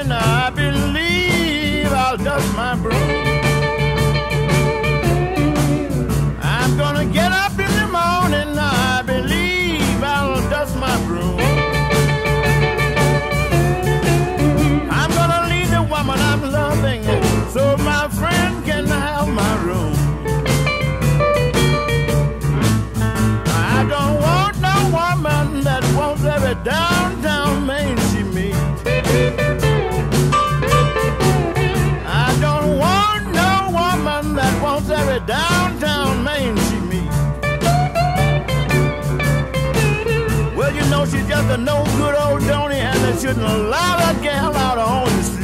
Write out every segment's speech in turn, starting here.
morning, I believe I'll dust my broom. I'm gonna get up in the morning, I believe I'll dust my broom. I'm gonna leave the woman I'm loving so my friend can have my room. I don't want no woman that won't let me down. No good old donny, and they shouldn't allow that gal out on the street.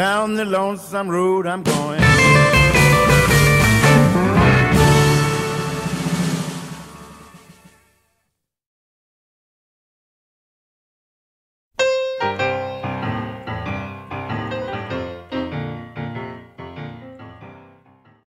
Down the lonesome road I'm going.